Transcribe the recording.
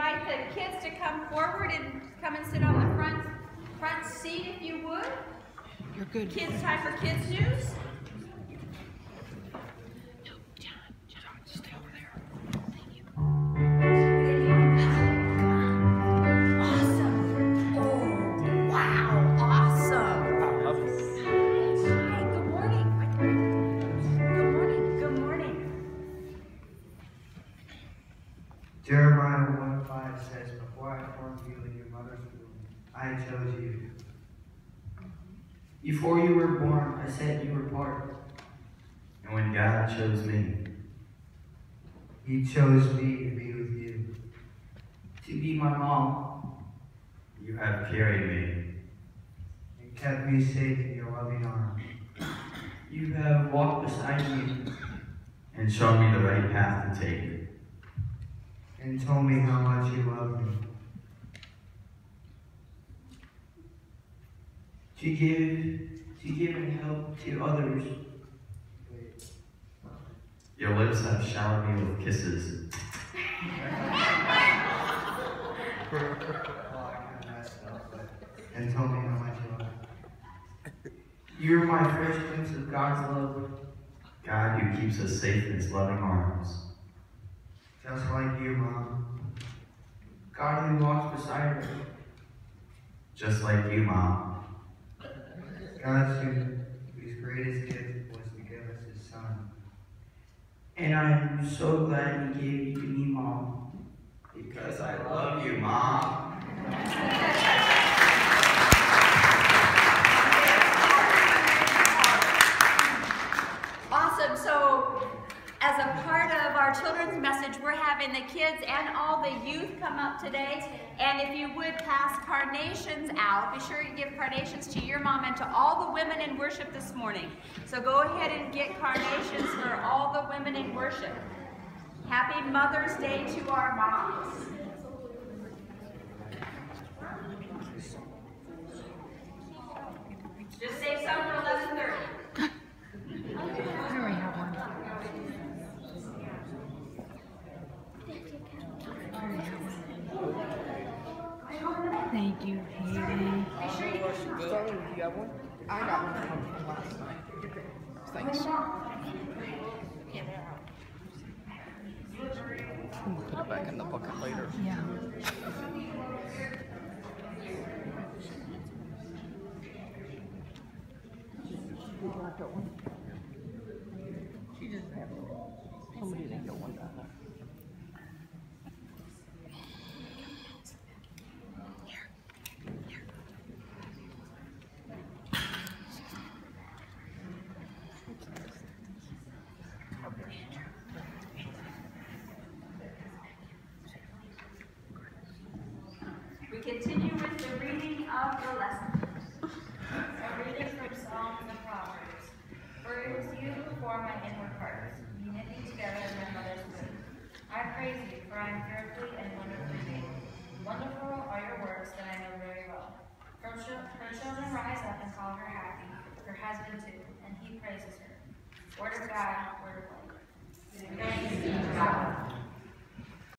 invite the kids to come forward and come and sit on the front front seat if you would. You're good. Kids time for kids news. Stay over there. Thank you. Awesome. Oh, wow, awesome. Hey, good morning. Good morning. Good morning. Jeremiah 1 5 says, Before I formed you in your mother's womb, I chose you. Before you were born, I set you were apart. And when God chose me, He chose me to be with you, to be my mom, you have carried me. and kept me safe in your loving arms. You have walked beside me and shown me the right path to take. And told me how much you love me. To give, to give and help to others. Your lips have showered me with kisses. I kind of messed up, but and told me how much you love me. You're my first glimpse of God's love, God who keeps us safe in his loving arms. Just like you, Mom. God who walks beside us, Just like you, Mom. God who, whose greatest gift was to give us His Son. And I'm so glad He gave you to me, Mom. Because I love you, Mom. Kids and all the youth come up today. And if you would pass carnations out, be sure you give carnations to your mom and to all the women in worship this morning. So go ahead and get carnations for all the women in worship. Happy Mother's Day to our moms. Just save some for 11:30. I already have one. Thank you, Haley. Sorry, do you have one? I got one from last night. Thanks. We'll put it back in the bucket later. Yeah. She doesn't have one. Somebody didn't get one down there. We continue with the reading of the lesson. A reading from Psalms and Proverbs. For it was you who formed my inward parts. You knit me together in my mother's womb. I praise you, for I am fearfully and wonderfully made. Wonderful are your works that I know very well. Her, her children rise up and call her happy, her husband too, and he praises her. Word of God, Thanks